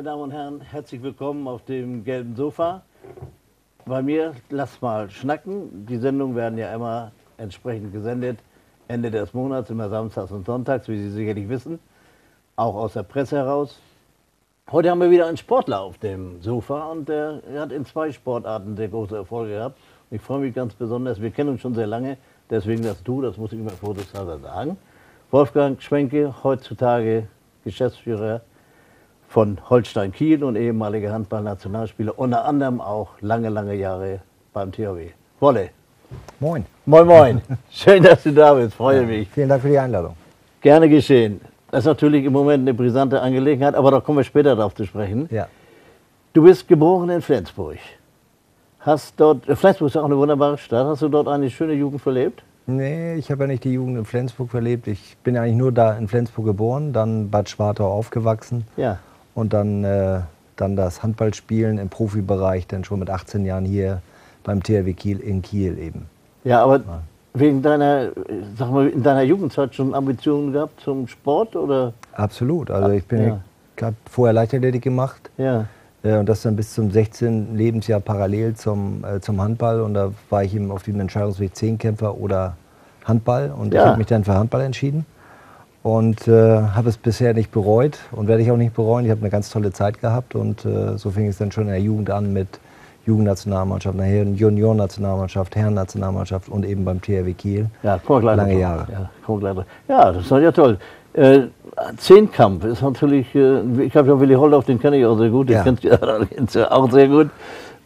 meine Damen und Herren. Herzlich willkommen auf dem gelben Sofa. Bei mir, lass mal schnacken. Die Sendungen werden ja immer entsprechend gesendet. Ende des Monats, immer samstags und sonntags, wie Sie sicherlich wissen. Auch aus der Presse heraus. Heute haben wir wieder einen Sportler auf dem Sofa und der hat in zwei Sportarten sehr große Erfolge gehabt. Und ich freue mich ganz besonders, wir kennen uns schon sehr lange, deswegen das Du, das muss ich immer vorsichtshalber sagen. Wolfgang Schwenke, heutzutage Geschäftsführer von Holstein Kiel und ehemaliger Handballnationalspieler, unter anderem auch lange, lange Jahre beim THW. Wolle. Moin. Moin, moin. Schön, dass du da bist, freue mich. Vielen Dank für die Einladung. Gerne geschehen. Das ist natürlich im Moment eine brisante Angelegenheit, aber da kommen wir später darauf zu sprechen. Ja. Du bist geboren in Flensburg. Hast dort, Flensburg ist auch eine wunderbare Stadt. Hast du dort eine schöne Jugend verlebt? Nee, ich habe ja nicht die Jugend in Flensburg verlebt. Ich bin ja eigentlich nur da in Flensburg geboren, dann Bad Schwartau aufgewachsen Ja. Und dann, äh, dann das Handballspielen im Profibereich, dann schon mit 18 Jahren hier beim THW Kiel in Kiel eben. Ja, aber wegen deiner, sag mal, in deiner Jugendzeit schon Ambitionen gehabt zum Sport oder? Absolut. Also ich bin, Ja. ich habe vorher Leichtathletik gemacht Ja. äh, und das dann bis zum 16. Lebensjahr parallel zum, äh, zum Handball und da war ich eben auf dem Entscheidungsweg Zehnkämpfer oder Handball und ich Ja. habe mich dann für Handball entschieden und äh, habe es bisher nicht bereut und werde ich auch nicht bereuen. Ich habe eine ganz tolle Zeit gehabt und äh, so fing es dann schon in der Jugend an mit Jugendnationalmannschaft, nachher Juniorennationalmannschaft, Herrennationalmannschaft und eben beim THW Kiel. Ja, gleich Lange Jahre. Ja, ja, das ist ja toll. Äh, Zehnkampf ist natürlich, äh, ich habe ja Willi Holdorf, den kenne ich auch sehr gut, den Ja. kennst du ja kennst du auch sehr gut.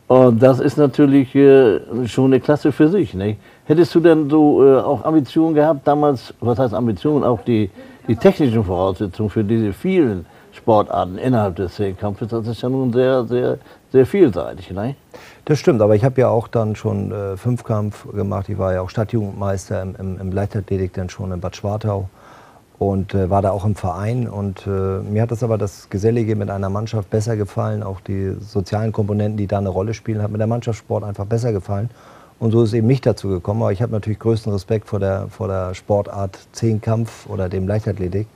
Und das ist natürlich äh, schon eine Klasse für sich. Nicht? Hättest du denn so äh, auch Ambitionen gehabt, damals, was heißt Ambitionen, auch die, die technischen Voraussetzungen für diese vielen Sportarten innerhalb des Zehnkampfes, das ist ja nun sehr, sehr, sehr vielseitig. Nicht? Das stimmt, aber ich habe ja auch dann schon äh, Fünfkampf gemacht. Ich war ja auch Stadtjugendmeister im, im, im Leichtathletik dann schon in Bad Schwartau und äh, war da auch im Verein. Und äh, mir hat das aber das Gesellige mit einer Mannschaft besser gefallen. Auch die sozialen Komponenten, die da eine Rolle spielen, hat mir der Mannschaftssport einfach besser gefallen. Und so ist eben nicht dazu gekommen. Aber ich habe natürlich größten Respekt vor der, vor der Sportart Zehnkampf oder dem Leichtathletik,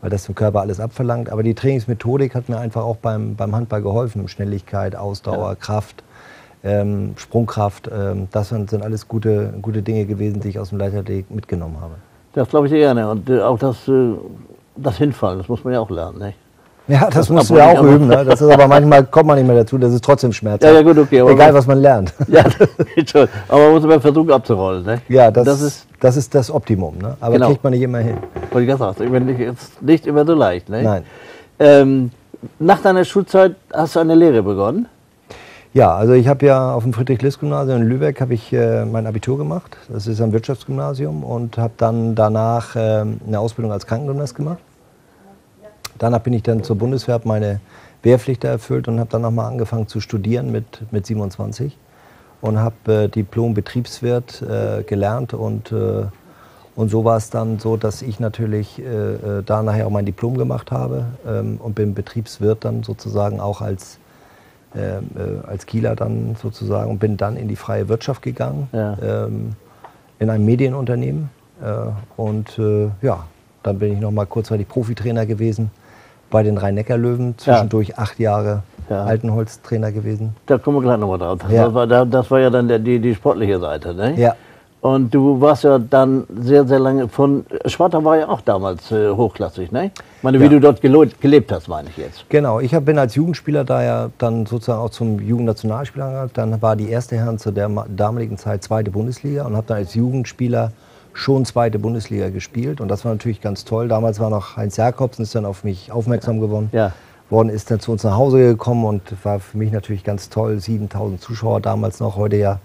weil das dem Körper alles abverlangt. Aber die Trainingsmethodik hat mir einfach auch beim, beim Handball geholfen. Schnelligkeit, Ausdauer, Kraft, ähm, Sprungkraft. Ähm, das sind, sind alles gute, gute Dinge gewesen, die ich aus dem Leichtathletik mitgenommen habe. Das glaube ich gerne. Und äh, auch das, äh, das Hinfallen, das muss man ja auch lernen. Nicht? Ja, das, Das musst du ja auch üben. Ne? Das ist aber manchmal kommt man nicht mehr dazu. Das ist trotzdem schmerzhaft. Ja, ja, gut, okay, Egal, was man lernt. Ja, das. Aber man muss immer versuchen abzurollen. Ne? Ja, das, das ist, das ist das Optimum. Ne? Aber Genau. kriegt man nicht immer hin. wollte ich nicht- ist nicht immer so leicht. Ne? Nein. Ähm, nach deiner Schulzeit hast du eine Lehre begonnen. Ja, also ich habe ja auf dem Friedrich-List-Gymnasium in Lübeck habe ich äh, mein Abitur gemacht. Das ist ein Wirtschaftsgymnasium und habe dann danach ähm, eine Ausbildung als Krankengymnast gemacht. Danach bin ich dann zur Bundeswehr, habe meine Wehrpflicht erfüllt und habe dann nochmal angefangen zu studieren mit, mit 27 und habe äh, Diplom-Betriebswirt äh, gelernt und, äh, und so war es dann so, dass ich natürlich äh, äh, da nachher auch mein Diplom gemacht habe ähm, und bin Betriebswirt dann sozusagen auch als ähm, äh, als Kieler dann sozusagen und bin dann in die freie Wirtschaft gegangen, Ja. ähm, in einem Medienunternehmen. Und ja, dann bin ich noch mal kurzzeitig Profitrainer gewesen bei den Rhein-Neckar-Löwen, zwischendurch acht Jahre Ja. Altenholz-Trainer gewesen. Da kommen wir gleich nochmal drauf. Das, Ja. war, da- das war ja dann der, die, die sportliche Seite. Ne? Ja, Und du warst ja dann sehr, sehr lange von. Sparta war ja auch damals äh, hochklassig, ne? Ich meine, wie Ja. du dort gelo- gelebt hast, meine ich jetzt. genau. Ich hab, bin als Jugendspieler da ja dann sozusagen auch zum Jugendnationalspieler gegangen. Dann war die erste Herren zu der ma- damaligen Zeit zweite Bundesliga und habe dann als Jugendspieler schon zweite Bundesliga gespielt. Und das war natürlich ganz toll. Damals war noch Heinz Jakobsen, ist dann auf mich aufmerksam geworden. Ja. worden, ist dann zu uns nach Hause gekommen und war für mich natürlich ganz toll. 7000 Zuschauer damals noch, heute ja,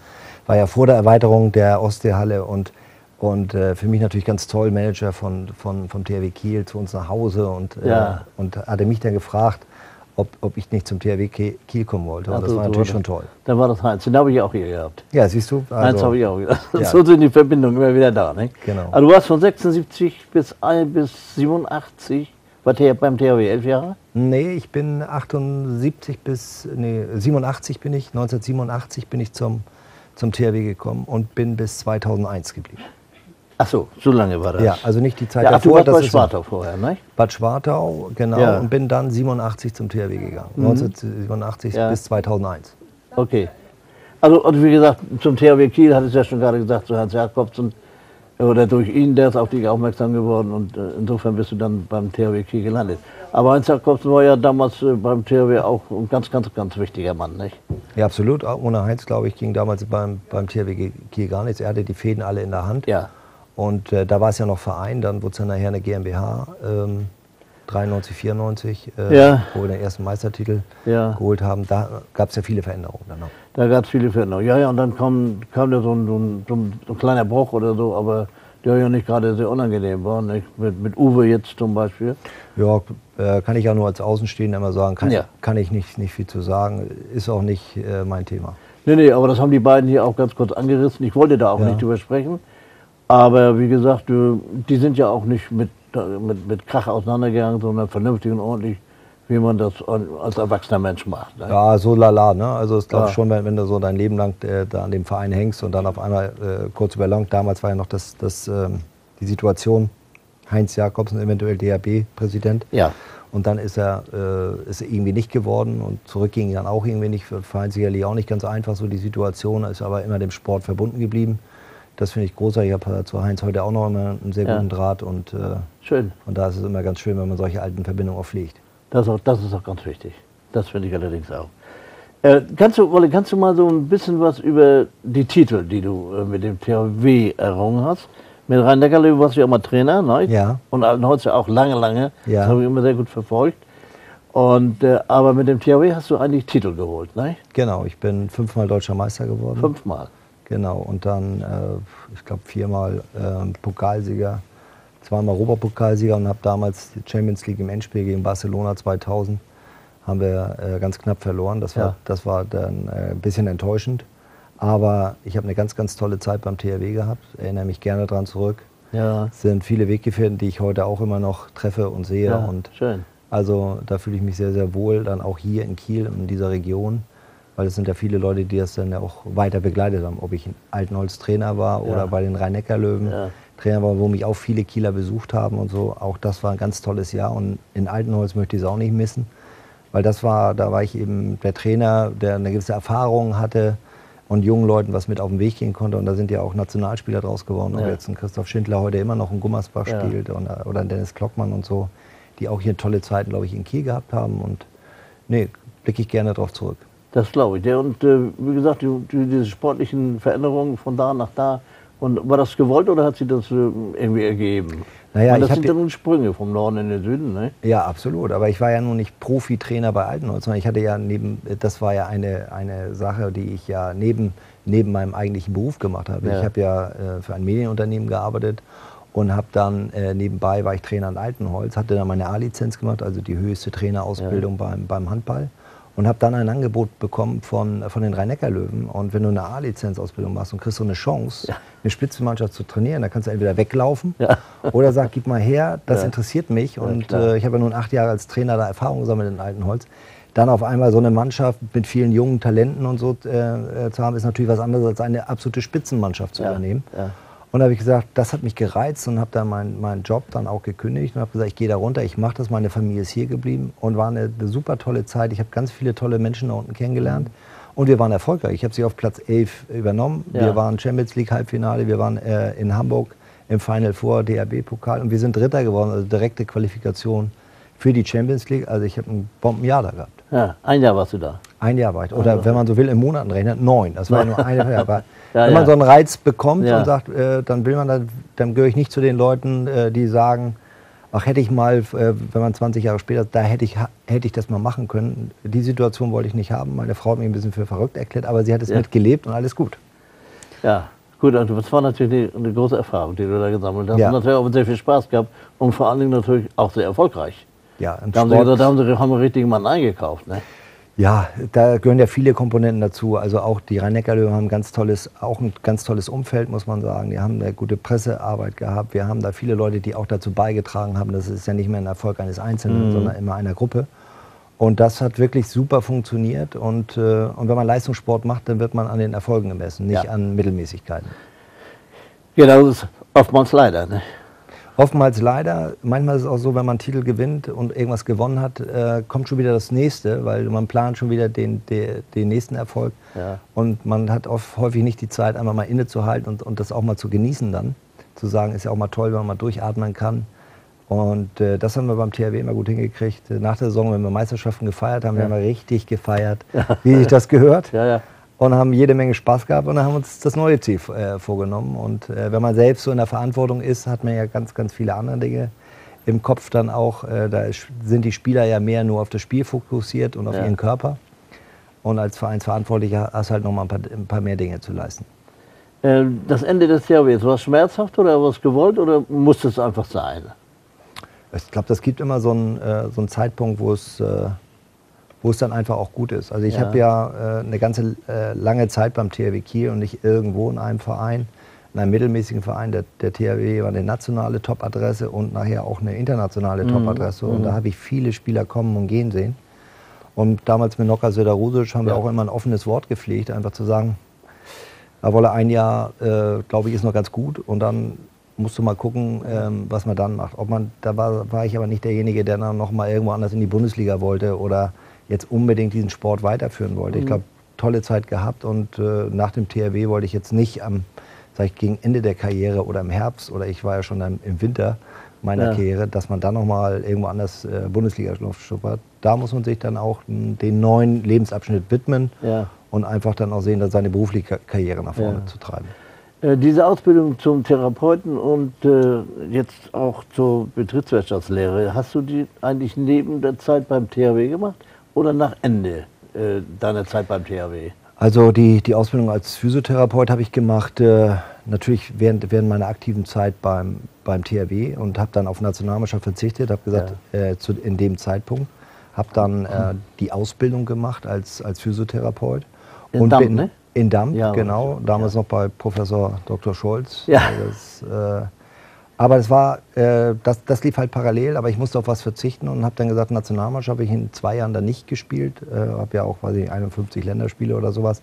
war ja vor der Erweiterung der Ostseehalle und, und äh, für mich natürlich ganz toll, Manager von, von, vom THW Kiel zu uns nach Hause und, Ja. äh, und hatte mich dann gefragt, ob, ob ich nicht zum THW Ki- Kiel kommen wollte. Und Ach das war natürlich war schon toll. Dann war das Heinz. Den habe ich auch hier gehabt. Ja, siehst du? Heinz also- habe ich auch gehabt. Ja. So sind die Verbindungen immer wieder da. Ne? Genau. Also du warst von 76 bis, bis 87 war der beim THW elf Jahre? Nee, ich bin 78 bis, nee, 87 bin ich, 1987 bin ich zum, zum THW gekommen und bin bis 2001 geblieben. Ach so, so lange war das. Ja, also nicht die Zeit ja, ach, davor. du warst bei Schwartau vorher, ne? Bad Schwartau, genau, Ja. und bin dann 87 zum THW gegangen. 1987 Ja. bis 2001. Okay. Also, und wie gesagt, zum THW Kiel hat es ja schon gerade gesagt, zu Hans Jakobsen, oder durch ihn, der ist auf dich aufmerksam geworden und äh, insofern bist du dann beim THW Kiel gelandet. Aber Hans Jakobsen war ja damals äh, beim THW auch ein ganz, ganz, ganz wichtiger Mann, nicht? Ja, absolut. Auch Ohne Heinz, glaube ich, ging damals beim, beim THW Kiel gar nichts. Er hatte die Fäden alle in der Hand. Ja. Und äh, da war es ja noch Verein, dann wurde es ja nachher eine GmbH, ähm, 93, 94, äh, Ja. wo wir den ersten Meistertitel Ja. geholt haben. Da gab es ja viele Veränderungen dann noch. Da gab es viele Veränderungen. Ja, ja, und dann kam, kam da so ein, so, ein, so, ein, kleiner Bruch oder so, aber der ja nicht gerade sehr unangenehm war. Nicht? Mit, mit Uwe jetzt zum Beispiel. Ja, äh, kann ich ja nur als Außenstehender immer sagen, kann, Ja. kann ich nicht, nicht viel zu sagen, ist auch nicht äh, mein Thema. Nee, nee, aber das haben die beiden hier auch ganz kurz angerissen. Ich wollte da auch Ja. nicht drüber sprechen. Aber wie gesagt, die sind ja auch nicht mit, mit, mit Krach auseinandergegangen, sondern vernünftig und ordentlich, wie man das als erwachsener Mensch macht. Ne? Ja, so lala, ne? Also ich glaube Ja. schon, wenn, wenn du so dein Leben lang äh, da an dem Verein hängst und dann auf einmal äh, kurz über lang, damals war ja noch das, das, ähm, die Situation, Heinz Jakobsen eventuell DHB-Präsident. Ja. Und dann ist er, äh, ist er irgendwie nicht geworden und zurück ging dann auch irgendwie nicht. Für Verein sicherlich auch nicht ganz einfach so die Situation, ist aber immer dem Sport verbunden geblieben. Das finde ich großartig. Ich habe zu Heinz heute auch noch immer einen sehr Ja. guten Draht und äh, Schön. und da ist es immer ganz schön, wenn man solche alten Verbindungen auch pflegt. Das, ist auch, das ist auch ganz wichtig. Das finde ich allerdings auch. Äh, kannst, du, Wolle, kannst du mal so ein bisschen was über die Titel, die du äh, mit dem THW errungen hast? Mit Rhein-Neckar-Löwen warst du ja immer Trainer, ne? Ja. Und Altenholz ja auch lange, lange. Ja. Das habe ich immer sehr gut verfolgt. Und, äh, aber mit dem THW hast du eigentlich Titel geholt, ne? Genau, ich bin fünfmal deutscher Meister geworden. Fünfmal. Genau, und dann, äh, ich glaube, viermal äh, Pokalsieger, zweimal Europapokalsieger und habe damals die Champions League im Endspiel gegen Barcelona 2000 haben wir äh, ganz knapp verloren. Das war, Ja. das war dann äh, ein bisschen enttäuschend. Aber ich habe eine ganz, ganz tolle Zeit beim THW gehabt, erinnere mich gerne daran zurück. Ja. Es sind viele Weggefährten, die ich heute auch immer noch treffe und sehe. Ja, und schön. also da fühle ich mich sehr, sehr wohl, dann auch hier in Kiel, in dieser Region. Weil es sind ja viele Leute, die das dann ja auch weiter begleitet haben. Ob ich in Altenholz Trainer war Ja. oder bei den Rhein-Neckar-Löwen Ja. Trainer war, wo mich auch viele Kieler besucht haben und so. Auch das war ein ganz tolles Jahr und in Altenholz möchte ich es auch nicht missen. Weil das war, da war ich eben der Trainer, der eine gewisse Erfahrung hatte und jungen Leuten was mit auf den Weg gehen konnte. Und da sind ja auch Nationalspieler draus geworden. Ob Ja. jetzt ein Christoph Schindler heute immer noch in Gummersbach Ja. spielt oder, oder ein Dennis Klockmann und so, die auch hier tolle Zeiten, glaube ich, in Kiel gehabt haben. Und nee, blicke ich gerne darauf zurück. Das glaube ich. Ja, und äh, wie gesagt, die, die, diese sportlichen Veränderungen von da nach da. Und war das gewollt oder hat sich das äh, irgendwie ergeben? Naja, Weil das sind ja nun Sprünge vom Norden in den Süden, ne? Ja, absolut. Aber ich war ja nun nicht Profitrainer bei Altenholz, sondern ich hatte ja neben, das war ja eine, eine Sache, die ich ja neben, neben meinem eigentlichen Beruf gemacht habe. Ja. Ich habe ja äh, für ein Medienunternehmen gearbeitet und habe dann äh, nebenbei war ich Trainer in Altenholz, hatte dann meine A-Lizenz gemacht, also die höchste Trainerausbildung beim, beim Handball. Und habe dann ein Angebot bekommen von, von den Rhein-Neckar-Löwen. Und wenn du eine A-Lizenzausbildung machst und kriegst so eine Chance, eine Spitzenmannschaft zu trainieren, dann kannst du entweder weglaufen Ja. oder sag, gib mal her, das Ja. interessiert mich. Und äh, ich habe ja nun acht Jahre als Trainer da Erfahrung gesammelt in Altenholz. Dann auf einmal so eine Mannschaft mit vielen jungen Talenten und so äh, äh, zu haben, ist natürlich was anderes als eine absolute Spitzenmannschaft zu Ja, übernehmen. Und da habe ich gesagt, das hat mich gereizt und habe dann meinen meinen Job dann auch gekündigt und habe gesagt, ich gehe da runter, ich mache das, meine Familie ist hier geblieben und war eine, eine super tolle Zeit. Ich habe ganz viele tolle Menschen da unten kennengelernt und wir waren erfolgreich. Ich habe sie auf Platz 11 übernommen. Ja. Wir waren Champions League Halbfinale, wir waren äh, in Hamburg im Final Four DRB-Pokal und wir sind Dritter geworden, also direkte Qualifikation für die Champions League. Also ich habe ein Bombenjahr da gehabt. Ja, ein Jahr warst du da. Ein Jahr war ich. Oder wenn man so will, in Monaten rechnet, neun. Das war nur eine Jahr. Aber Ja, wenn man so einen Reiz bekommt und sagt, äh, dann will man, dann, dann gehöre ich nicht zu den Leuten, äh, die sagen, ach hätte ich mal, äh, wenn man 20 Jahre später, da hätte ich, hätte ich das mal machen können. Die Situation wollte ich nicht haben. Meine Frau hat mich ein bisschen für verrückt erklärt, aber sie hat es mitgelebt und alles gut. Ja, gut, das war natürlich eine, große Erfahrung, die du da gesammelt hast. Ja. Und natürlich auch sehr viel Spaß gehabt und vor allen Dingen natürlich auch sehr erfolgreich. Ja, im Da haben, sie, Sport- gesagt, da haben sie haben einen richtigen Mann eingekauft. Ne? Ja, da gehören ja viele Komponenten dazu. Also auch die Rhein-Neckar-Löwen haben ein ganz tolles, auch ein ganz tolles Umfeld, muss man sagen. Die haben eine gute Pressearbeit gehabt. Wir haben da viele Leute, die auch dazu beigetragen haben. Das ist ja nicht mehr ein Erfolg eines Einzelnen, sondern immer einer Gruppe. Und das hat wirklich super funktioniert. Und, äh, und wenn man Leistungssport macht, dann wird man an den Erfolgen gemessen, nicht Ja. an Mittelmäßigkeiten. Genau, das- Oftmals leider, ne? Oftmals leider. Manchmal ist es auch so, wenn man einen Titel gewinnt und irgendwas gewonnen hat, äh, kommt schon wieder das nächste, weil man plant schon wieder den, den, den nächsten Erfolg. Ja. Und man hat oft, häufig nicht die Zeit, einmal mal innezuhalten und, und das auch mal zu genießen dann. Zu sagen, ist ja auch mal toll, wenn man mal durchatmen kann. Und äh, das haben wir beim THW immer gut hingekriegt. Nach der Saison, wenn wir Meisterschaften gefeiert haben, Ja. haben wir richtig gefeiert, wie sich das gehört. Ja, ja. Und haben jede Menge Spaß gehabt und dann haben uns das neue Ziel äh, vorgenommen. Und äh, wenn man selbst so in der Verantwortung ist, hat man ja ganz, ganz viele andere Dinge im Kopf dann auch. Äh, da ist, sind die Spieler ja mehr nur auf das Spiel fokussiert und auf Ja. ihren Körper. Und als Vereinsverantwortlicher hast du halt noch mal ein paar, ein paar mehr Dinge zu leisten. Äh, Das Ende des Jahres, war es schmerzhaft oder war es gewollt oder musste es einfach sein? Ich glaube, das gibt immer so einen, äh, so einen Zeitpunkt, wo es, äh, wo es dann einfach auch gut ist. Also ich Ja. habe ja äh, eine ganze äh, lange Zeit beim THW Kiel und nicht irgendwo in einem Verein, in einem mittelmäßigen Verein. Der, der THW war eine nationale Top-Adresse und nachher auch eine internationale Mhm. Top-Adresse. Und da habe ich viele Spieler kommen und gehen sehen. Und damals mit Noka Söder-Rusic haben Ja. wir auch immer ein offenes Wort gepflegt, einfach zu sagen, er wolle ein Jahr, äh, glaube ich, ist noch ganz gut. Und dann musst du mal gucken, ähm, was man dann macht. Ob man, da war, war ich aber nicht derjenige, der dann noch mal irgendwo anders in die Bundesliga wollte oder jetzt unbedingt diesen Sport weiterführen wollte. Ich glaube, tolle Zeit gehabt und äh, nach dem THW wollte ich jetzt nicht am, sag ich, gegen Ende der Karriere oder im Herbst oder ich war ja schon im, im Winter meiner Ja. Karriere, dass man dann noch mal irgendwo anders äh, Bundesliga schnuppert. Da muss man sich dann auch m, den neuen Lebensabschnitt widmen Ja. und einfach dann auch sehen, dass seine berufliche Ka- Karriere nach vorne Ja. zu treiben. Äh, Diese Ausbildung zum Therapeuten und äh, jetzt auch zur Betriebswirtschaftslehre, hast du die eigentlich neben der Zeit beim THW gemacht oder nach Ende äh, deiner Zeit beim THW? Also die, die Ausbildung als Physiotherapeut habe ich gemacht, äh, natürlich während, während meiner aktiven Zeit beim, beim THW und habe dann auf Nationalmannschaft verzichtet, habe gesagt, äh, zu, in dem Zeitpunkt, habe dann äh, die Ausbildung gemacht als, als Physiotherapeut. In und Damm, bin, ne? In Damm, Ja, genau, damals ja. noch bei Professor Dr. Scholz. Ja. Das, äh, aber es war, äh, das, das lief halt parallel, aber ich musste auf was verzichten und habe dann gesagt, Nationalmannschaft habe ich in zwei Jahren dann nicht gespielt. Äh, habe ja auch, weiß ich, 51 Länderspiele oder sowas.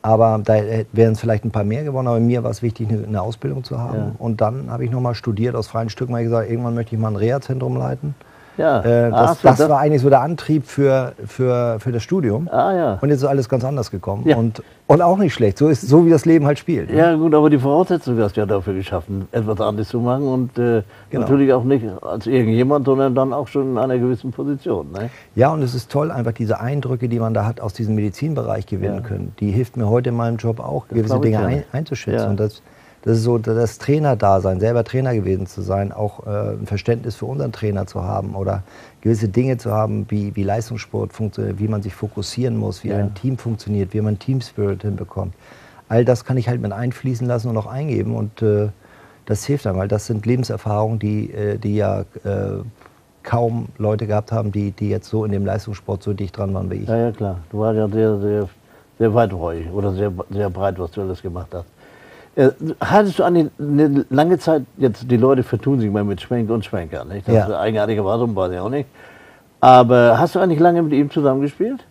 Aber da wären es vielleicht ein paar mehr geworden, aber mir war es wichtig, eine, eine Ausbildung zu haben. Ja. Und dann habe ich nochmal studiert aus freien Stücken, weil ich gesagt irgendwann möchte ich mal ein Reha-Zentrum leiten. Ja. Äh, das, so, das war eigentlich so der Antrieb für, für, für das Studium. Ah ja. Und jetzt ist alles ganz anders gekommen. Ja. Und, und auch nicht schlecht. So ist so wie das Leben halt spielt. ne? Ja gut, aber die Voraussetzung hast du ja dafür geschaffen, etwas anderes zu machen und äh, Genau. natürlich auch nicht als irgendjemand, sondern dann auch schon in einer gewissen Position. Ne? Ja, und es ist toll, einfach diese Eindrücke, die man da hat aus diesem Medizinbereich gewinnen Ja. können. Die hilft mir heute in meinem Job auch, gewisse glaub ich Dinge ein, einzuschätzen. Und das, das ist so das Trainerdasein, selber Trainer gewesen zu sein, auch äh, ein Verständnis für unseren Trainer zu haben oder gewisse Dinge zu haben, wie, wie Leistungssport funktioniert, wie man sich fokussieren muss, wie Ja. ein Team funktioniert, wie man Teamspirit hinbekommt. All das kann ich halt mit einfließen lassen und auch eingeben und äh, das hilft einem, weil das sind Lebenserfahrungen, die, äh, die ja äh, kaum Leute gehabt haben, die, die jetzt so in dem Leistungssport so dicht dran waren wie ich. Ja, ja, klar. Du warst ja sehr, sehr, sehr weiträumig oder sehr, sehr breit, was du alles gemacht hast. Äh, hattest du eine, eine lange Zeit, jetzt die Leute vertun sich mal mit Schwenk und Schwenker, nicht? Das Ja. ist eine eigenartige Warum, weiß ich auch nicht. Aber hast du eigentlich lange mit ihm zusammengespielt?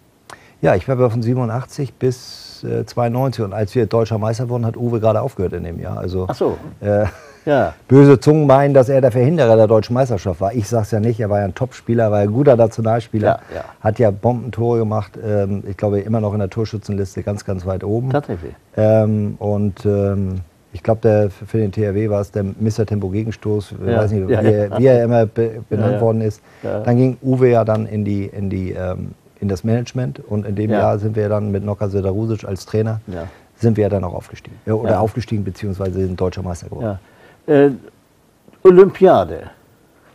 Ja, ich war ja von 87 bis äh, 92 und als wir deutscher Meister wurden, hat Uwe gerade aufgehört in dem Jahr. Also Ach so. äh, Ja. böse Zungen meinen, dass er der Verhinderer der deutschen Meisterschaft war. Ich sag's ja nicht, er war ja ein Topspieler, war ein guter Nationalspieler, Ja, ja. hat ja Bombentore gemacht, ähm, ich glaube immer noch in der Torschützenliste ganz, ganz weit oben. Tatsächlich. Ähm, und ähm, ich glaube, für den THW war es der Mr. Tempo Gegenstoß, Ja, weiß nicht, ja, wie, er- ja. wie er immer be benannt Ja, ja. worden ist. Ja. Dann ging Uwe ja dann in, die, in, die, ähm, in das Management und in dem Ja. Jahr sind wir dann mit Noka Sedarusic als Trainer, Ja. sind wir ja dann auch aufgestiegen. Ja, oder Ja. aufgestiegen, beziehungsweise sind deutscher Meister geworden. Äh, Olympiade,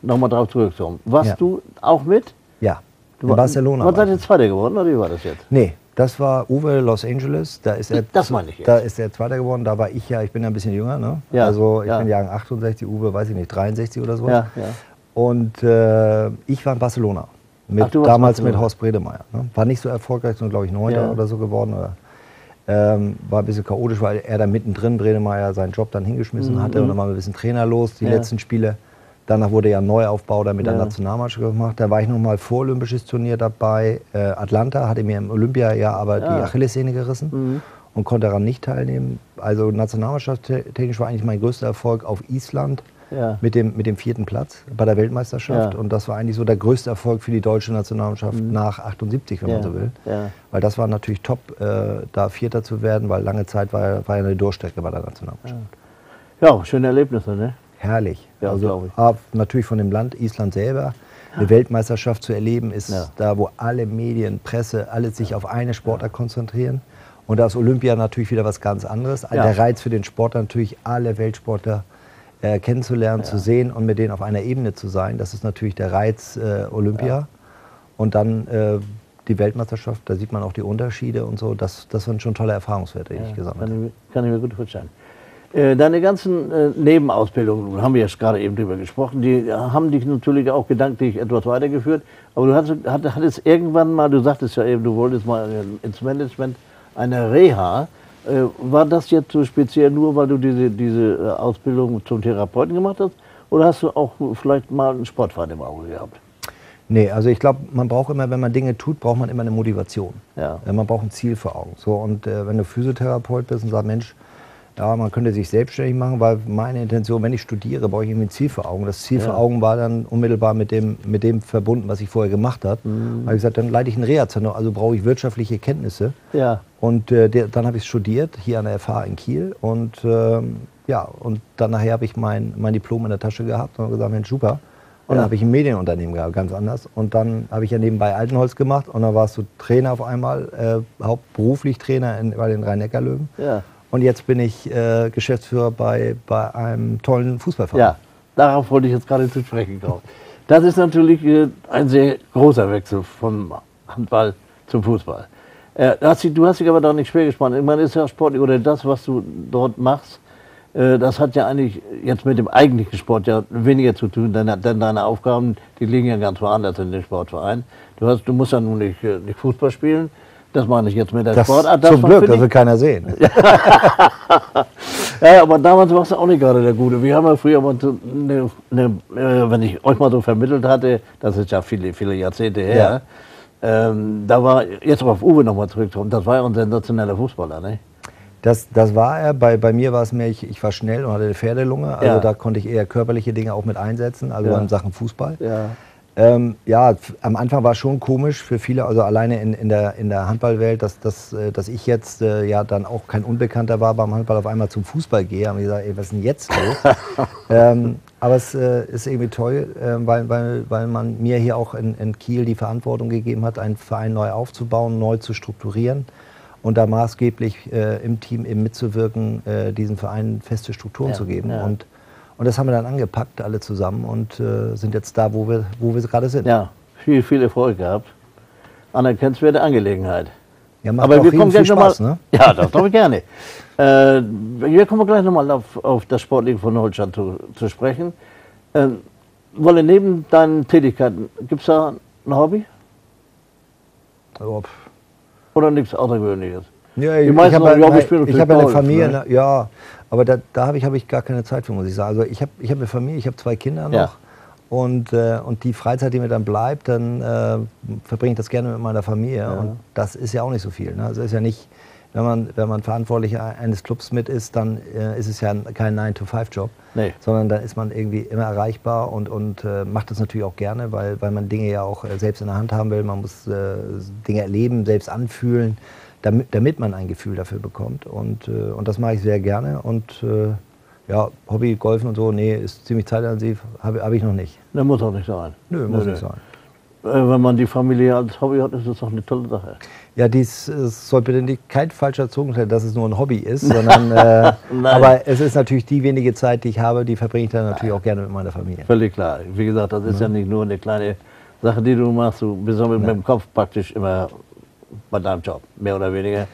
nochmal drauf zurückzukommen. Warst Ja. du auch mit? Ja, Du in war- Barcelona. War seid ihr Zweiter geworden oder wie war das jetzt? Nee, das war Uwe Los Angeles. Da ist er, Das meine ich jetzt. Da ist er Zweiter geworden. Da war ich ja, ich bin ja ein bisschen jünger. Ne? Ja, also ich ja. bin Jahrgang 68, Uwe, weiß ich nicht, 63 oder so. Ja, ja. Und äh, ich war in Barcelona. Mit, Ach, damals Barcelona. mit Horst Bredemeyer. Ne? War nicht so erfolgreich, sondern glaube ich Neunter Ja. oder so geworden. Oder, ähm, war ein bisschen chaotisch, weil er da mittendrin, Bredemeyer, seinen Job dann hingeschmissen hatte und dann war ein bisschen Trainer los, die Mhm, Ja. letzten Spiele. Danach wurde ja ein Neuaufbau da mit der Ja. Nationalmannschaft gemacht. Da war ich nochmal vor Olympisches Turnier dabei. Äh, Atlanta hatte mir im Olympiajahr aber die Ja. Achillessehne gerissen. Mhm. und konnte daran nicht teilnehmen. Also nationalmannschaftstechnisch war eigentlich mein größter Erfolg auf Island ja. mit, dem, mit dem vierten Platz bei der Weltmeisterschaft. Ja. Und das war eigentlich so der größte Erfolg für die deutsche Nationalmannschaft mhm. nach 78, wenn ja. man so will. Weil das war natürlich top, äh, da Vierter zu werden, weil lange Zeit war, war ja eine Durchstrecke bei der Nationalmannschaft. Ja, schöne Erlebnisse, ne? Herrlich. Ja, also ich. natürlich von dem Land Island selber. Eine Weltmeisterschaft zu erleben ist da, wo alle Medien, Presse, alle sich auf eine Sportart konzentrieren. Und da ist Olympia natürlich wieder was ganz anderes. Ja. Der Reiz für den Sportler natürlich, alle Weltsportler äh, kennenzulernen, ja. zu sehen und mit denen auf einer Ebene zu sein. Das ist natürlich der Reiz äh, Olympia. Ja. Und dann äh, die Weltmeisterschaft, da sieht man auch die Unterschiede und so. Das, das sind schon tolle Erfahrungswerte, die ich gesammelt habe. Kann, kann ich mir gut vorstellen. Äh, deine ganzen äh, Nebenausbildungen, haben wir jetzt gerade eben drüber gesprochen, die haben dich natürlich auch gedanklich etwas weitergeführt. Aber du hattest, hattest irgendwann mal, du sagtest ja eben, du wolltest mal ins Management einer Reha. Äh, war das jetzt so speziell nur, weil du diese, diese äh, Ausbildung zum Therapeuten gemacht hast? Oder hast du auch vielleicht mal einen Sportverein im Auge gehabt? Nee, also ich glaube, man braucht immer, wenn man Dinge tut, braucht man immer eine Motivation. Ja. Man braucht ein Ziel vor Augen. So, und äh, wenn du Physiotherapeut bist und sagst, Mensch, ja, man könnte sich selbstständig machen, weil meine Intention, wenn ich studiere, brauche ich irgendwie ein Ziel vor Augen. Das Ziel ja. vor Augen war dann unmittelbar mit dem, mit dem verbunden, was ich vorher gemacht habe. Mhm. habe ich gesagt, dann leite ich ein Reha-Zentrum, also brauche ich wirtschaftliche Kenntnisse. Ja. Und äh, der, dann habe ich studiert, hier an der FH in Kiel. Und ähm, ja, und dann nachher habe ich mein, mein Diplom in der Tasche gehabt und gesagt, Mensch, super. Und dann habe ich ein Medienunternehmen gehabt, ganz anders. Und dann habe ich ja nebenbei Altenholz gemacht und dann warst du Trainer auf einmal, äh, hauptberuflich Trainer in, bei den Rhein-Neckar-Löwen. Ja. Und jetzt bin ich äh, Geschäftsführer bei, bei einem tollen Fußballverein. Ja, darauf wollte ich jetzt gerade zu sprechen kommen. Das ist natürlich äh, ein sehr großer Wechsel vom Handball zum Fußball. Äh, hast du, du hast dich aber da nicht schwer gespannt. Ich meine, ist ja sportlich oder das, was du dort machst, äh, das hat ja eigentlich jetzt mit dem eigentlichen Sport ja weniger zu tun, denn, denn, deine Aufgaben, die liegen ja ganz woanders in dem Sportverein. Du, hast, du musst ja nun nicht, äh, nicht Fußball spielen, das meine ich jetzt mit der das, Sportart. Das zum Glück, das will keiner sehen. ja, aber damals warst du auch nicht gerade der Gute. Wir haben ja früher mal eine, eine, äh, wenn ich euch mal so vermittelt hatte, das ist ja viele, viele Jahrzehnte her, ja. ähm, da war, jetzt auf Uwe nochmal zurückzukommen, das war ja ein sensationeller Fußballer, ne? Das, das war er. Bei, bei mir war es mehr, ich, ich war schnell und hatte eine Pferdelunge. Also ja. da konnte ich eher körperliche Dinge auch mit einsetzen, also ja. in Sachen Fußball. Ja. Ähm, ja, am Anfang war es schon komisch für viele, also alleine in, in, der, in der Handballwelt, dass, dass, äh, dass ich jetzt äh, ja dann auch kein Unbekannter war beim Handball auf einmal zum Fußball gehe. Haben gesagt, ey, was ist denn jetzt los? ähm, aber es äh, ist irgendwie toll, äh, weil, weil, weil man mir hier auch in, in Kiel die Verantwortung gegeben hat, einen Verein neu aufzubauen, neu zu strukturieren und da maßgeblich äh, im Team eben mitzuwirken, äh, diesen Verein feste Strukturen ja, zu geben. Ja. Und und das haben wir dann angepackt, alle zusammen, und äh, sind jetzt da, wo wir, wo wir gerade sind. Ja, viel, viel Erfolg gehabt. Anerkennenswerte Angelegenheit. Ja, macht Aber wir kommen gleich nochmal. Ne? Ja, das glaube ich gerne. äh, wir kommen gleich nochmal auf, auf das Sportliche von Holstein zu, zu sprechen. Äh, Wolle, neben deinen Tätigkeiten, gibt es da ein Hobby? Oh, Oder nichts Außergewöhnliches? Ja, ich, ich habe hab eine Familie, ne? ja, aber da, da habe ich, hab ich gar keine Zeit für, muss ich sagen. Also ich habe ich hab eine Familie, ich habe zwei Kinder noch. Ja. Und, äh, und die Freizeit, die mir dann bleibt, dann äh, verbringe ich das gerne mit meiner Familie. Ja. Und das ist ja auch nicht so viel. Ne? Also ist ja nicht, wenn man, wenn man Verantwortlicher eines Clubs mit ist, dann äh, ist es ja kein 9-to-5-Job, nee. sondern dann ist man irgendwie immer erreichbar und, und äh, macht das natürlich auch gerne, weil, weil man Dinge ja auch äh, selbst in der Hand haben will. Man muss äh, Dinge erleben, selbst anfühlen damit, damit man ein Gefühl dafür bekommt. Und, äh, und das mache ich sehr gerne. Und äh, ja, Hobby, Golfen und so, nee, ist ziemlich zeitintensiv, habe hab ich noch nicht. Das muss auch nicht sein. Nö, muss nö, nicht sein. Äh, wenn man die Familie als Hobby hat, ist das doch eine tolle Sache. Ja, dies soll bitte nicht kein falscher Zug sein, dass es nur ein Hobby ist, sondern äh, aber es ist natürlich die wenige Zeit, die ich habe, die verbringe ich dann natürlich auch gerne mit meiner Familie. Völlig klar. Wie gesagt, das ist ja, ja nicht nur eine kleine Sache, die du machst, du bist mit dem Kopf praktisch immer bei deinem Job, mehr oder weniger.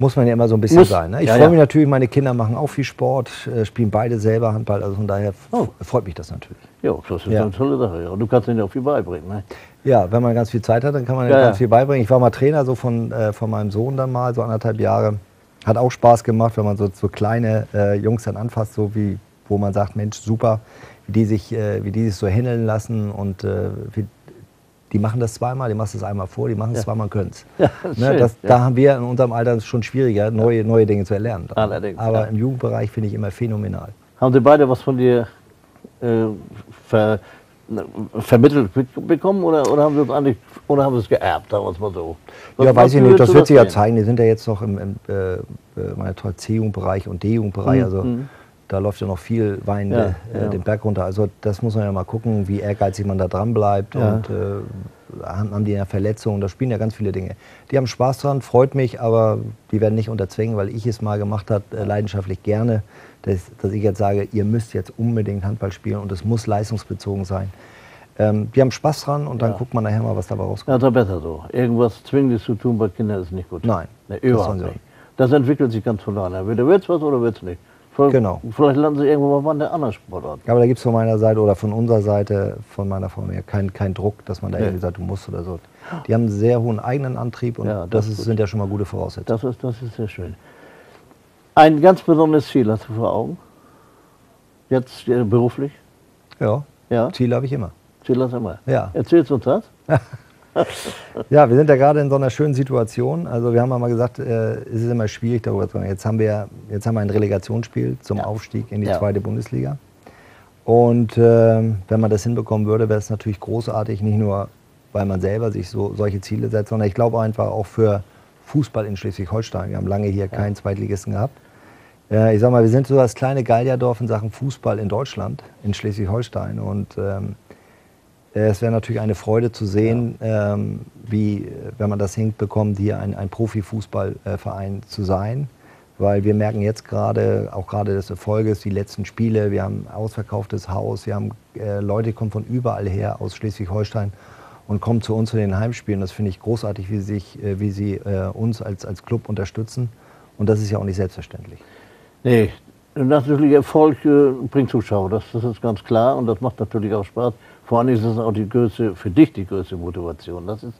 Muss man ja immer so ein bisschen Muss, sein. Ne? Ich ja, freue mich ja. natürlich, meine Kinder machen auch viel Sport, äh, spielen beide selber Handball, also von daher oh. freut mich das natürlich. Ja, das ist ja. eine tolle Sache. Und du kannst ihnen auch viel beibringen. Ne? Ja, wenn man ganz viel Zeit hat, dann kann man ja, ganz viel beibringen. Ich war mal Trainer so von, äh, von meinem Sohn dann mal, so anderthalb Jahre. Hat auch Spaß gemacht, wenn man so, so kleine äh, Jungs dann anfasst, so wie, wo man sagt, Mensch, super, wie die sich, äh, wie die sich so händeln lassen und äh, wie, die machen das zweimal, die machst es einmal vor, die machen es Ja. zweimal und können es. Ja, Ne, das, ja. Da haben wir in unserem Alter schon schwieriger, neue, neue Dinge zu erlernen. Allerdings, Aber im Jugendbereich finde ich immer phänomenal. Haben Sie beide was von dir äh, ver, vermittelt be- bekommen oder, oder haben Sie es eigentlich oder haben Sie es geerbt, sagen wir es mal so? Was- ja, weiß ich nicht, das wird sich ja zeigen. Die sind ja jetzt noch im, im äh, äh, C-Jugendbereich und D-Jugendbereich. Mhm, Also mhm. da läuft ja noch viel Wein Ja, äh, ja. den Berg runter. Also das muss man ja mal gucken, wie ehrgeizig man da dran bleibt. Ja. Und äh, haben, die ja Verletzungen, da spielen ja ganz viele Dinge. Die haben Spaß dran, freut mich, aber die werden nicht unterzwingen, weil ich es mal gemacht habe, äh, leidenschaftlich gerne, dass, dass ich jetzt sage, ihr müsst jetzt unbedingt Handball spielen und es muss leistungsbezogen sein. Ähm, die haben Spaß dran und dann Ja. guckt man nachher mal, was dabei rauskommt. Ja, ist doch besser so. Irgendwas Zwingendes zu tun bei Kindern ist nicht gut. Nein, Nee, das überhaupt sie nicht. Das entwickelt sich ganz von alleine. Entweder wird's was oder wird's nicht. Vielleicht, Genau. Vielleicht landen sie irgendwo mal an der anderen Sportart. Aber da gibt es von meiner Seite oder von unserer Seite, von meiner Frau her, keinen kein Druck, dass man da Nee. irgendwie sagt, du musst oder so. Die haben einen sehr hohen eigenen Antrieb und Ja, das, das ist sind ja schon mal gute Voraussetzungen. Das ist, das ist sehr schön. Ein ganz besonderes Ziel hast du vor Augen? Jetzt äh, beruflich? Ja, Ja? Ziel habe ich immer. Ziel hast du immer. Ja. Erzählst du uns das? Ja, wir sind ja gerade in so einer schönen Situation. Also wir haben ja mal gesagt, äh, es ist immer schwierig darüber zu reden. Jetzt haben wir, jetzt haben wir ein Relegationsspiel zum Ja. Aufstieg in die Ja. zweite Bundesliga. Und ähm, wenn man das hinbekommen würde, wäre es natürlich großartig, nicht nur, weil man selber sich so solche Ziele setzt, sondern ich glaube einfach auch für Fußball in Schleswig-Holstein. Wir haben lange hier keinen Zweitligisten gehabt. Äh, ich sag mal, wir sind so das kleine Gallierdorf in Sachen Fußball in Deutschland, in Schleswig-Holstein. Und ähm, äh, Es wäre natürlich eine Freude zu sehen, ähm, wie, äh, wenn man das hinbekommt, hier ein, ein Profifußballverein zu sein. Weil wir merken jetzt gerade, auch gerade des Erfolges, die letzten Spiele, wir haben ein ausverkauftes Haus, wir haben äh, Leute, die kommen von überall her aus Schleswig-Holstein und kommen zu uns zu den Heimspielen. Das finde ich großartig, wie, sich, äh, wie sie äh, uns als, als Club unterstützen. Und das ist ja auch nicht selbstverständlich. Nee, natürlich Erfolg äh, bringt Zuschauer, das, das ist ganz klar und das macht natürlich auch Spaß. Vor allem ist es auch die größte, für dich die größte Motivation. Das ist,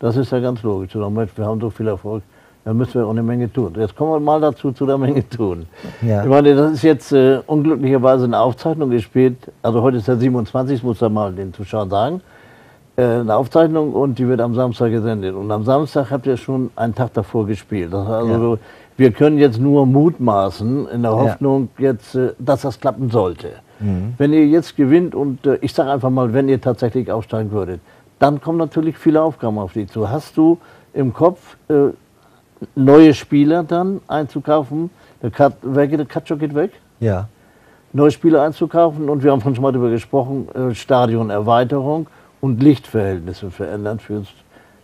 das ist ja ganz logisch. Wir haben so viel Erfolg, da müssen wir auch eine Menge tun. Jetzt kommen wir mal dazu, zu der Menge tun. Ja. Ich meine, das ist jetzt äh, unglücklicherweise eine Aufzeichnung gespielt. Also heute ist der 27, muss da mal den Zuschauern sagen. Äh, eine Aufzeichnung und die wird am Samstag gesendet. Und am Samstag habt ihr schon einen Tag davor gespielt. Das heißt also, Ja. so, wir können jetzt nur mutmaßen in der Ja. Hoffnung, jetzt, äh, dass das klappen sollte. Mhm. Wenn ihr jetzt gewinnt und äh, ich sage einfach mal, wenn ihr tatsächlich aufsteigen würdet, dann kommen natürlich viele Aufgaben auf dich zu. Hast du im Kopf äh, neue Spieler dann einzukaufen? Der Kat, der Katschok geht weg? Ja. neue Spieler einzukaufen und wir haben schon mal darüber gesprochen, äh, Stadionerweiterung und Lichtverhältnisse verändern fürs,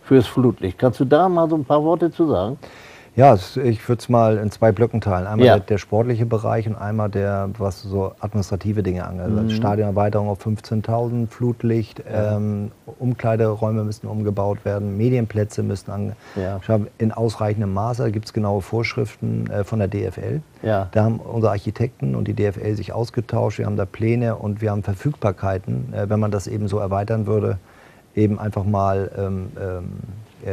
fürs Flutlicht. Kannst du da mal so ein paar Worte zu sagen? Ja, ich würde es mal in zwei Blöcken teilen. Einmal Ja. der, der sportliche Bereich und einmal der, was so administrative Dinge angeht. Mhm. Also Stadionerweiterung auf 15.000, Flutlicht, ähm, Umkleideräume müssen umgebaut werden, Medienplätze müssen Ja. angeschaut in ausreichendem Maße. Da gibt es genaue Vorschriften äh, von der DFL. Ja. Da haben unsere Architekten und die DFL sich ausgetauscht. Wir haben da Pläne und wir haben Verfügbarkeiten, äh, wenn man das eben so erweitern würde, eben einfach mal ähm, ähm, äh,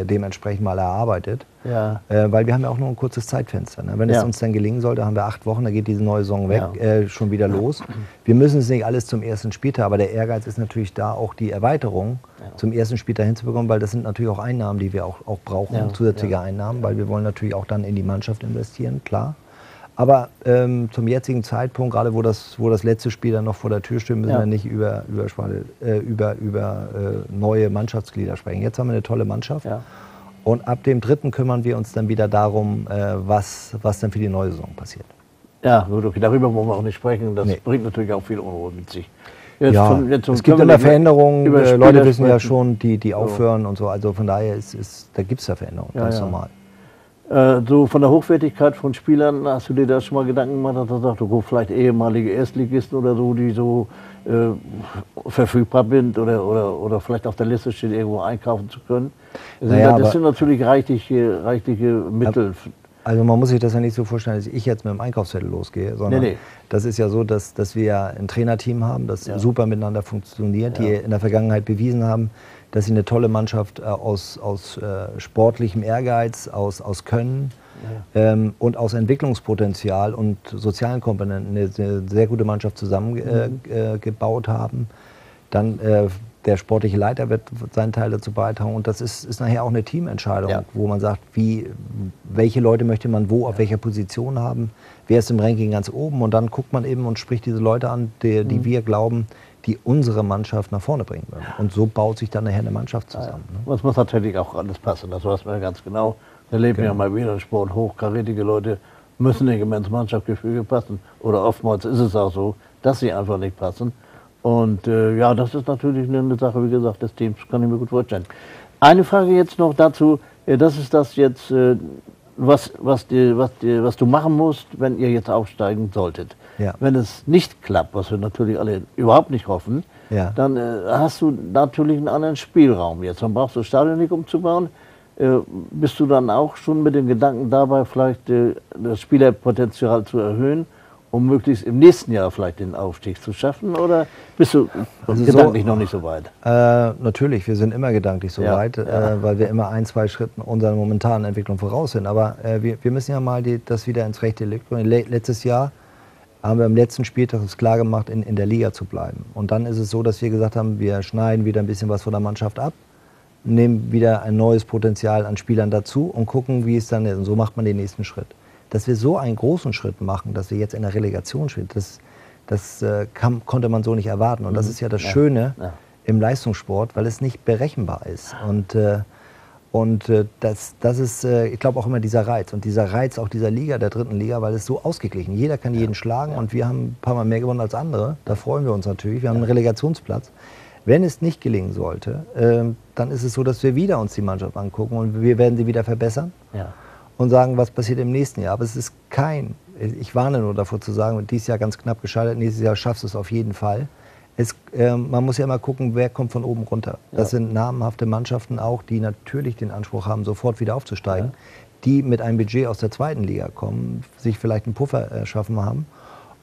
dementsprechend mal erarbeitet. Ja. Äh, weil wir haben ja auch nur ein kurzes Zeitfenster. Ne? Wenn Ja. es uns dann gelingen sollte, haben wir acht Wochen, da geht diese neue Saison weg, Ja. äh, schon wieder los. Wir müssen es nicht alles zum ersten Spieltag, aber der Ehrgeiz ist natürlich da, auch die Erweiterung zum ersten Spieltag hinzubekommen, weil das sind natürlich auch Einnahmen, die wir auch, auch brauchen, zusätzliche. Einnahmen, weil wir wollen natürlich auch dann in die Mannschaft investieren, klar. Aber ähm, zum jetzigen Zeitpunkt, gerade wo das, wo das letzte Spiel dann noch vor der Tür steht, müssen Ja. wir nicht über, über, äh, über, über äh, neue Mannschaftsglieder sprechen. Jetzt haben wir eine tolle Mannschaft. Ja. Und ab dem dritten kümmern wir uns dann wieder darum, äh, was, was dann für die neue Saison passiert. Ja, gut, okay, darüber wollen wir auch nicht sprechen. Das Nee. bringt natürlich auch viel Unruhe mit sich. Jetzt ja, von- jetzt es gibt immer Veränderungen. Äh, Leute wissen ja sprechen. schon, die, die aufhören und so. Also von daher ist, ist da gibt es ja Veränderungen, Ja, ganz ja. normal. Äh, so von der Hochwertigkeit von Spielern, hast du dir da schon mal Gedanken gemacht, dass du sagst, du vielleicht ehemalige Erstligisten oder so, die so äh, verfügbar sind oder, oder, oder vielleicht auf der Liste stehen, irgendwo einkaufen zu können? Das, Naja, sind, das sind natürlich reichliche, reichliche Mittel. Also man muss sich das ja nicht so vorstellen, dass ich jetzt mit dem Einkaufszettel losgehe, sondern Nee, nee. das ist ja so, dass, dass wir ein Trainerteam haben, das Ja. super miteinander funktioniert, die Ja. in der Vergangenheit bewiesen haben, dass sie eine tolle Mannschaft äh, aus, aus äh, sportlichem Ehrgeiz, aus, aus Können ähm, und aus Entwicklungspotenzial und sozialen Komponenten eine, eine sehr gute Mannschaft zusammengebaut äh, Mhm. äh, haben. Dann äh, der sportliche Leiter wird seinen Teil dazu beitragen und das ist, ist nachher auch eine Teamentscheidung, ja. wo man sagt, wie, welche Leute möchte man wo auf welcher Position haben, wer ist im Ranking ganz oben und dann guckt man eben und spricht diese Leute an, die, die mhm. wir glauben, die unsere Mannschaft nach vorne bringen würden. Und so baut sich dann nachher eine Mannschaft zusammen. Ja. Ne? Das muss natürlich auch alles passen, das weiß man ganz genau. Wir leben genau. ja mal wieder im Sport, hochkarätige Leute müssen nicht immer ins Mannschaftsgefüge passen. Oder oftmals ist es auch so, dass sie einfach nicht passen. Und äh, ja, das ist natürlich eine Sache, wie gesagt, des Teams, kann ich mir gut vorstellen. Eine Frage jetzt noch dazu, äh, das ist das jetzt, äh, was, was, die, was, die, was du machen musst, wenn ihr jetzt aufsteigen solltet. Ja. Wenn es nicht klappt, was wir natürlich alle überhaupt nicht hoffen, ja. dann äh, hast du natürlich einen anderen Spielraum jetzt. Dann brauchst du das Stadion nicht umzubauen. Äh, bist du dann auch schon mit dem Gedanken dabei, vielleicht äh, das Spielerpotenzial zu erhöhen? um möglichst im nächsten Jahr vielleicht den Aufstieg zu schaffen? Oder bist du also gedanklich so, noch nicht so weit? Äh, natürlich, wir sind immer gedanklich so ja, weit. Äh, weil wir immer ein, zwei Schritten unserer momentanen Entwicklung voraus sind. Aber äh, wir, wir, müssen ja mal die, das wieder ins rechte Licht bringen. Le letztes Jahr haben wir am letzten Spieltag es klar gemacht, in, in der Liga zu bleiben. Und dann ist es so, dass wir gesagt haben, wir schneiden wieder ein bisschen was von der Mannschaft ab, nehmen wieder ein neues Potenzial an Spielern dazu und gucken, wie es dann ist. Und so macht man den nächsten Schritt dass wir so einen großen Schritt machen, dass wir jetzt in der Relegation stehen, das, das äh, kam, konnte man so nicht erwarten. Und das mhm. ist ja das ja. Schöne ja. im Leistungssport, weil es nicht berechenbar ist. Und, äh, und äh, das, das ist, äh, ich glaube, auch immer dieser Reiz. Und dieser Reiz auch dieser Liga, der dritten Liga, weil es so ausgeglichen Jeder kann jeden schlagen und wir haben ein paar Mal mehr gewonnen als andere. Da freuen wir uns natürlich. Wir haben einen Relegationsplatz. Wenn es nicht gelingen sollte, ähm, dann ist es so, dass wir wieder uns die Mannschaft angucken und wir werden sie wieder verbessern. Ja und sagen, was passiert im nächsten Jahr. Aber es ist kein, ich warne nur davor zu sagen, dieses Jahr ganz knapp gescheitert, nächstes Jahr schaffst du es auf jeden Fall. Es, äh, man muss ja immer gucken, wer kommt von oben runter. Das ja. sind namhafte Mannschaften auch, die natürlich den Anspruch haben, sofort wieder aufzusteigen, ja. die mit einem Budget aus der zweiten Liga kommen, sich vielleicht einen Puffer erschaffen haben.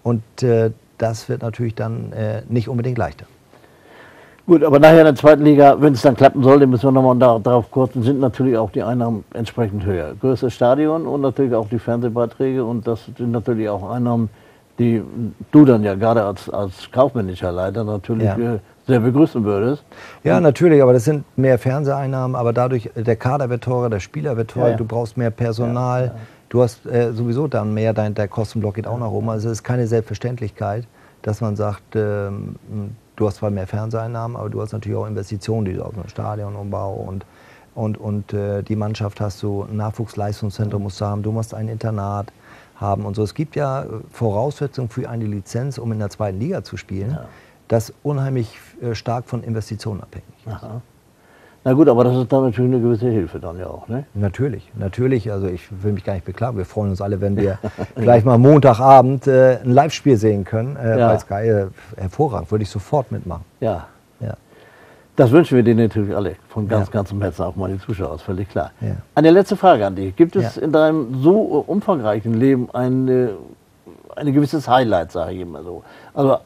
Und äh, das wird natürlich dann äh, nicht unbedingt leichter. Gut, aber nachher in der zweiten Liga, wenn es dann klappen sollte, müssen wir nochmal da, darauf kurzen, sind natürlich auch die Einnahmen entsprechend höher. Größeres Stadion und natürlich auch die Fernsehbeiträge und das sind natürlich auch Einnahmen, die du dann ja gerade als, als kaufmännischer Leiter natürlich ja. sehr begrüßen würdest. Ja, natürlich, aber das sind mehr Fernseheinnahmen, aber dadurch, der Kader wird teurer, der Spieler wird teurer, ja, ja. du brauchst mehr Personal, du hast äh, sowieso dann mehr, dein, der Kostenblock geht auch nach oben. Also es ist keine Selbstverständlichkeit, dass man sagt, ähm, du hast zwar mehr Fernseheinnahmen, aber du hast natürlich auch Investitionen, die du auf dem Stadionumbau und, und, und äh, die Mannschaft hast du, ein Nachwuchsleistungszentrum musst du haben, du musst ein Internat haben und so. Es gibt ja Voraussetzungen für eine Lizenz, um in der zweiten Liga zu spielen, ja. das unheimlich äh, stark von Investitionen abhängig ist. Aha. Na gut, aber das ist dann natürlich eine gewisse Hilfe dann ja auch, ne? Natürlich, natürlich. Also ich will mich gar nicht beklagen. Wir freuen uns alle, wenn wir gleich mal Montagabend äh, ein Live-Spiel sehen können. Äh, ja. Bei Sky äh, hervorragend, würde ich sofort mitmachen. Ja. Ja. Das wünschen wir denen natürlich alle, von ganz, ja. ganzem Herzen, auch mal die Zuschauer, ist völlig klar. Ja. Eine letzte Frage an dich. Gibt es in deinem so umfangreichen Leben ein, ein gewisses Highlight, sage ich immer so? Also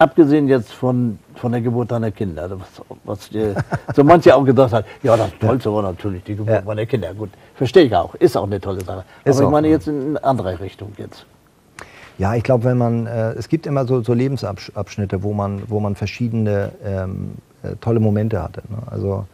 abgesehen jetzt von, von der Geburt deiner Kinder, was, was dir so manche auch gedacht hat, ja, das Tollste war natürlich die Geburt ja. meiner Kinder. Gut, verstehe ich auch, ist auch eine tolle Sache. Ist Aber ich meine jetzt in eine andere Richtung jetzt. Ja, ich glaube, wenn man, äh, es gibt immer so, so, Lebensabschnitte, wo man, wo man verschiedene ähm, äh, tolle Momente hatte. Ne? Also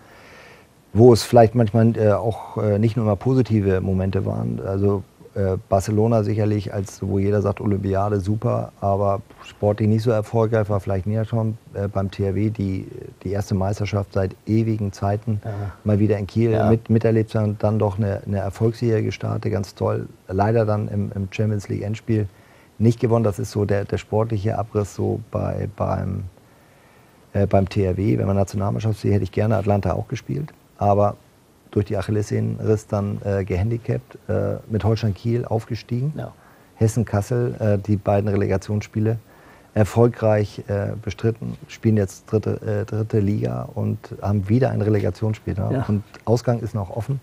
wo es vielleicht manchmal äh, auch äh, nicht nur immer positive Momente waren. Also äh, Barcelona sicherlich, als wo jeder sagt, Olympiade super, aber sportlich nicht so erfolgreich war vielleicht näher schon äh, beim THW die, die erste Meisterschaft seit ewigen Zeiten ja. mal wieder in Kiel ja. mit, miterlebt und dann doch eine, eine Erfolgsserie gestartet, ganz toll. Leider dann im, im Champions League Endspiel nicht gewonnen. Das ist so der, der sportliche Abriss so bei, beim, äh, beim THW. Wenn man Nationalmannschaft sieht, hätte ich gerne Atlanta auch gespielt. Aber durch die Achillessehnenriss dann äh, gehandicapt, äh, mit Holstein Kiel aufgestiegen. Ja. Hessen-Kassel, äh, die beiden Relegationsspiele, erfolgreich äh, bestritten, spielen jetzt dritte, äh, dritte Liga und haben wieder ein Relegationsspiel. Ja. Und Ausgang ist noch offen.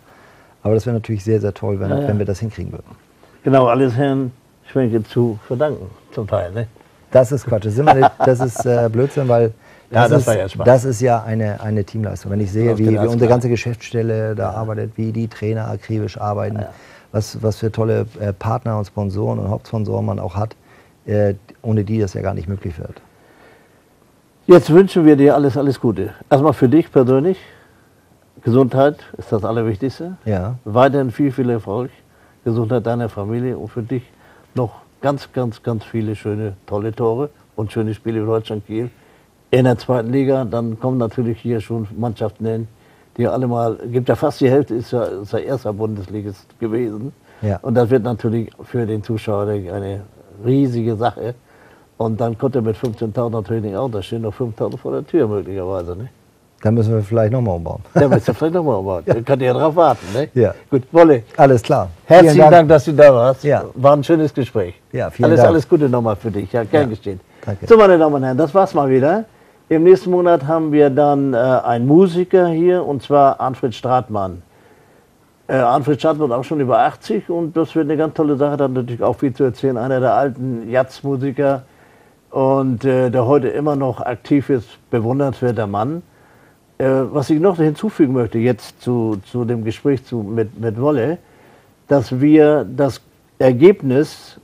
Aber das wäre natürlich sehr, sehr toll, wenn, ja, wenn wir das hinkriegen würden. Genau, alles Herrn Schwenke zu verdanken, zum Teil. Ne? Das ist Quatsch. Das ist, das ist äh, Blödsinn, weil das, ja, das, ist, ja Spaß. das ist ja eine, eine Teamleistung. Wenn ich sehe, wie, wie unsere ganze Geschäftsstelle da arbeitet, wie die Trainer akribisch arbeiten, ja. was, was für tolle äh, Partner und Sponsoren und Hauptsponsoren man auch hat, äh, ohne die das ja gar nicht möglich wird. Jetzt wünschen wir dir alles, alles Gute. Erstmal für dich persönlich. Gesundheit ist das Allerwichtigste. Ja. Weiterhin viel, viel Erfolg. Gesundheit deiner Familie und für dich noch ganz, ganz, ganz viele schöne, tolle Tore und schöne Spiele für Deutschland Kiel. In der zweiten Liga, dann kommen natürlich hier schon Mannschaften hin, die alle mal, gibt ja fast die Hälfte, ist ja, ist ja erster Bundesligist gewesen. Ja. Und das wird natürlich für den Zuschauer eine riesige Sache. Und dann kommt er mit 15.000 natürlich nicht auch, da stehen noch 5.000 vor der Tür möglicherweise. Ne? Dann müssen wir vielleicht nochmal umbauen. Da müsst ihr vielleicht nochmal umbauen. Ja. Könnt ihr drauf warten. Ne? Ja. Gut, Wolle, Alles klar. herzlichen Vielen Dank. dass du da warst. Ja. War ein schönes Gespräch. Ja, vielen alles, Dank. alles Gute nochmal für dich. Ja, gern Ja. geschehen. Danke. So, meine Damen und Herren, das war's mal wieder. Im nächsten Monat haben wir dann äh, einen Musiker hier und zwar Arnfred Stratmann. Äh, Arnfred Stratmann auch schon über 80 und das wird eine ganz tolle Sache, da hat natürlich auch viel zu erzählen. Einer der alten Jazzmusiker und äh, der heute immer noch aktiv ist, bewundernswerter Mann. Äh, was ich noch hinzufügen möchte, jetzt zu, zu dem Gespräch zu, mit, mit Wolle, dass wir das Ergebnis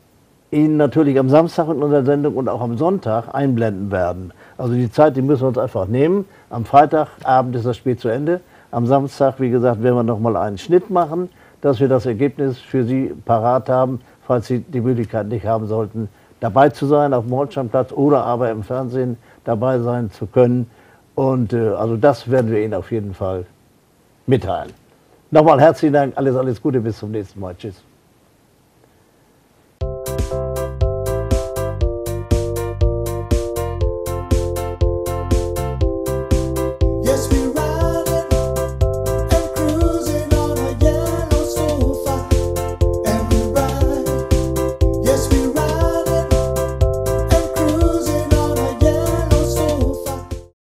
Ihnen natürlich am Samstag in unserer Sendung und auch am Sonntag einblenden werden. Also die Zeit, die müssen wir uns einfach nehmen. Am Freitagabend ist das Spiel zu Ende. Am Samstag, wie gesagt, werden wir nochmal einen Schnitt machen, dass wir das Ergebnis für Sie parat haben, falls Sie die Möglichkeit nicht haben sollten, dabei zu sein auf dem Holsteinplatz oder aber im Fernsehen dabei sein zu können. Und äh, also das werden wir Ihnen auf jeden Fall mitteilen. Nochmal herzlichen Dank, alles, alles Gute, bis zum nächsten Mal. Tschüss.